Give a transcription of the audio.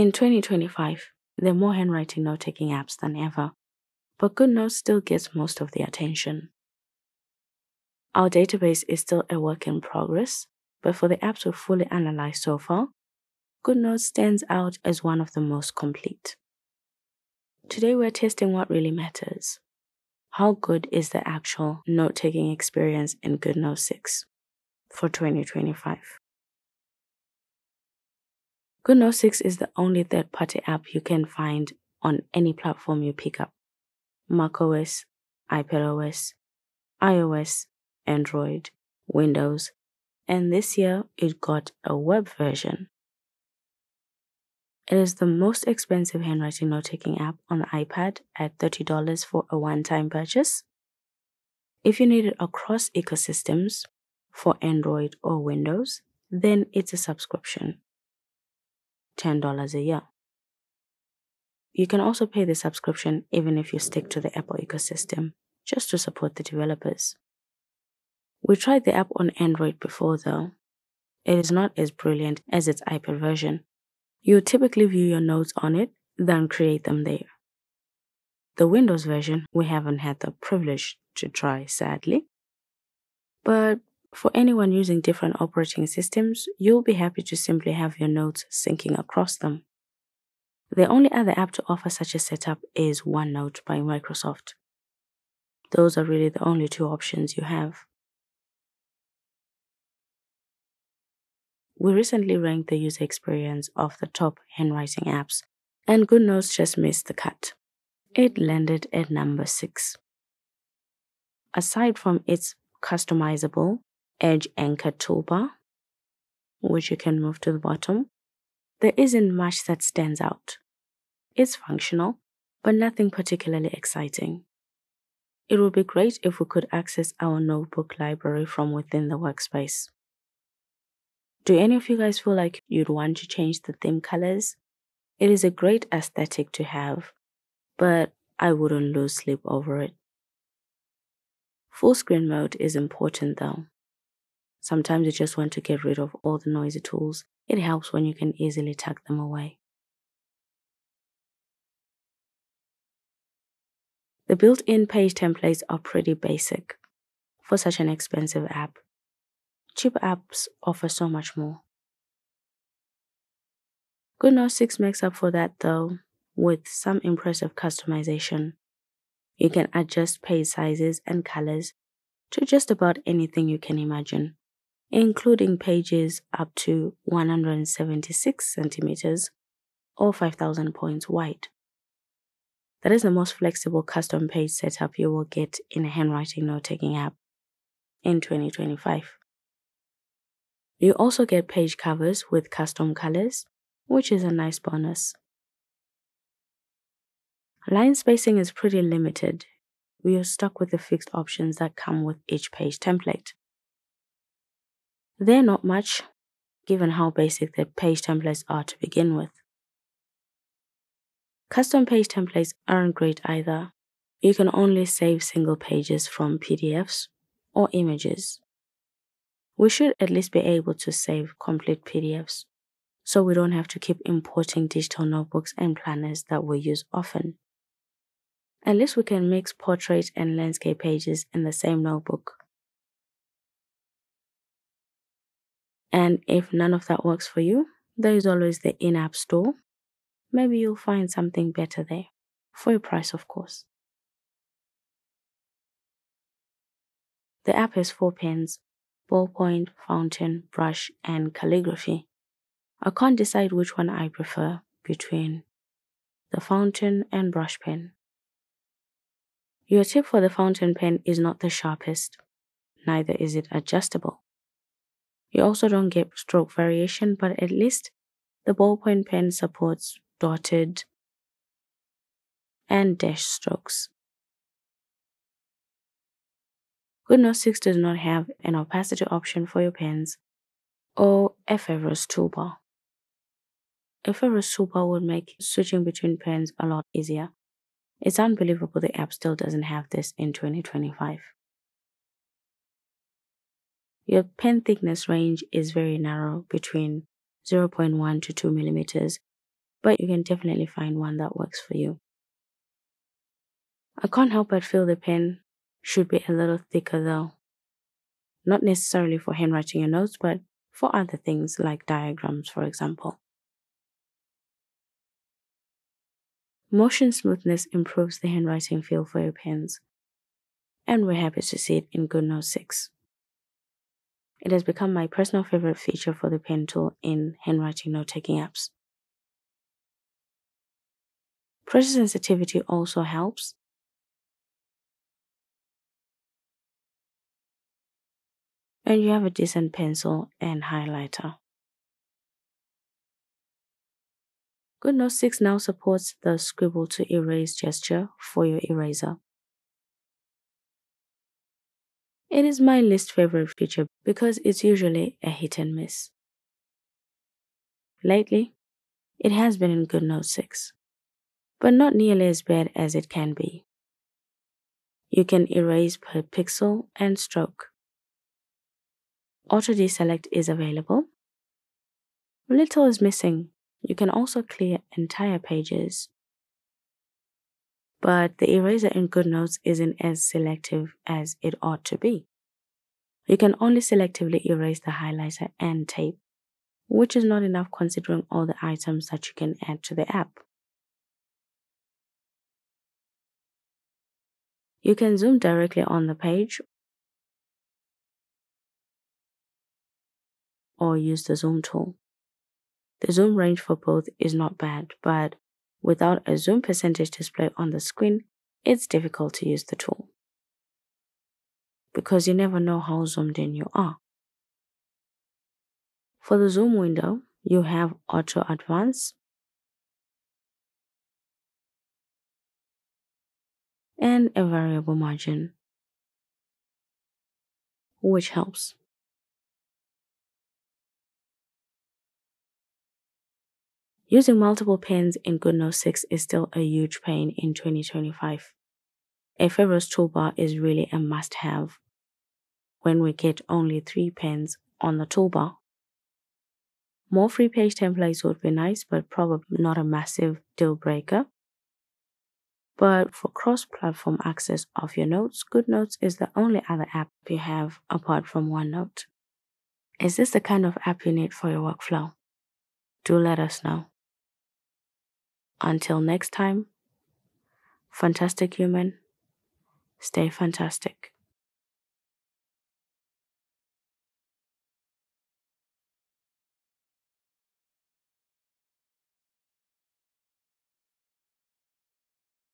In 2025, there are more handwriting note taking apps than ever, but GoodNotes still gets most of the attention. Our database is still a work in progress, but for the apps we've fully analyzed so far, GoodNotes stands out as one of the most complete. Today we're testing what really matters. How good is the actual note taking experience in GoodNotes 6 for 2025? GoodNotes 6 is the only third party app you can find on any platform you pick up macOS, iPadOS, iOS, Android, Windows, and this year it got a web version. It is the most expensive handwriting note taking app on the iPad at $30 for a one time purchase. If you need it across ecosystems for Android or Windows, then it's a subscription $10 a year. You can also pay the subscription even if you stick to the Apple ecosystem, just to support the developers. We tried the app on Android before though. It is not as brilliant as its iPad version. You typically view your notes on it, then create them there. The Windows version we haven't had the privilege to try, sadly. But for anyone using different operating systems, you'll be happy to simply have your notes syncing across them. The only other app to offer such a setup is OneNote by Microsoft. Those are really the only two options you have. We recently ranked the user experience of the top handwriting apps, and GoodNotes just missed the cut. It landed at number 6. Aside from its customizable edge anchor toolbar, which you can move to the bottom, there isn't much that stands out. It's functional, but nothing particularly exciting. It would be great if we could access our notebook library from within the workspace. Do any of you guys feel like you'd want to change the theme colors? It is a great aesthetic to have, but I wouldn't lose sleep over it. Full screen mode is important though. Sometimes you just want to get rid of all the noisy tools. It helps when you can easily tuck them away. The built-in page templates are pretty basic for such an expensive app. Cheap apps offer so much more. GoodNotes 6 makes up for that though, with some impressive customization. You can adjust page sizes and colors to just about anything you can imagine, including pages up to 176 centimeters or 5000 points wide. That is the most flexible custom page setup you will get in a handwriting note taking app in 2025. You also get page covers with custom colors, which is a nice bonus. Line spacing is pretty limited. We are stuck with the fixed options that come with each page template. They're not much, given how basic the page templates are to begin with. Custom page templates aren't great either. You can only save single pages from PDFs or images we should at least be able to save complete PDFs so we don't have to keep importing digital notebooks and planners that we use often. At least we can mix portrait and landscape pages in the same notebook. And if none of that works for you, there is always the in app store. Maybe you'll find something better there, for your price, of course. The app has four pens ballpoint, fountain, brush, and calligraphy. I can't decide which one I prefer between the fountain and brush pen. Your tip for the fountain pen is not the sharpest, neither is it adjustable. You also don't get stroke variation, but at least the ballpoint pen supports dotted and dash strokes. GoodNotes 6 does not have an opacity option for your pens or a favorites toolbar. A favorites toolbar would make switching between pens a lot easier. It's unbelievable the app still doesn't have this in 2025. Your pen thickness range is very narrow between 0.1 to 2 millimeters, but you can definitely find one that works for you. I can't help but feel the pen should be a little thicker though. Not necessarily for handwriting your notes, but for other things like diagrams, for example. Motion smoothness improves the handwriting feel for your pens, and we're happy to see it in GoodNote 6. It has become my personal favorite feature for the pen tool in handwriting note taking apps. Pressure sensitivity also helps. And you have a decent pencil and highlighter. GoodNote 6 now supports the scribble to erase gesture for your eraser. It is my least favorite feature because it's usually a hit and miss. Lately, it has been in good GoodNote 6, but not nearly as bad as it can be. You can erase per pixel and stroke. Auto deselect is available. Little is missing. You can also clear entire pages. But the eraser in GoodNotes isn't as selective as it ought to be. You can only selectively erase the highlighter and tape, which is not enough considering all the items that you can add to the app. You can zoom directly on the page or use the zoom tool. The zoom range for both is not bad, but without a zoom percentage display on the screen, it's difficult to use the tool because you never know how zoomed in you are. For the zoom window, you have auto advance and a variable margin, which helps. Using multiple pens in GoodNote 6 is still a huge pain in 2025. A favorites toolbar is really a must have when we get only three pens on the toolbar. More free page templates would be nice, but probably not a massive deal breaker. But for cross platform access of your notes, GoodNotes is the only other app you have apart from OneNote. Is this the kind of app you need for your workflow? Do let us know. Until next time, fantastic human, stay fantastic.